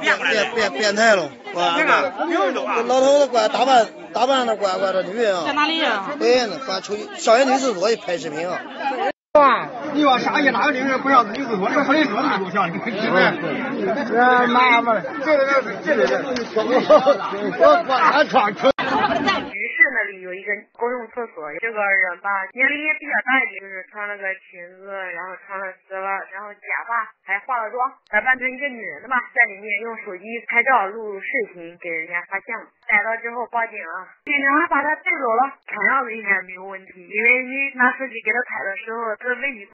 变变变态了，那个，老头子管打扮打扮的管管这女人啊，在哪里啊？对，管出去少爷女子多拍视频啊。哇！你往沙县哪个领域不像女子多？这所以说那么多像，你看，这麻烦了，这这这个这我，我管他穿穿。这里有一个公用厕所，这个人吧年龄也比较大一点，就是穿了个裙子，然后穿了丝袜，然后假发，还化了妆，打扮成一个女人的吧，在里面用手机拍照录视频给人家发现了，逮到之后报警了，警察把他带走了，看样子应该没有问题，因为你拿手机给他拍的时候，这位置。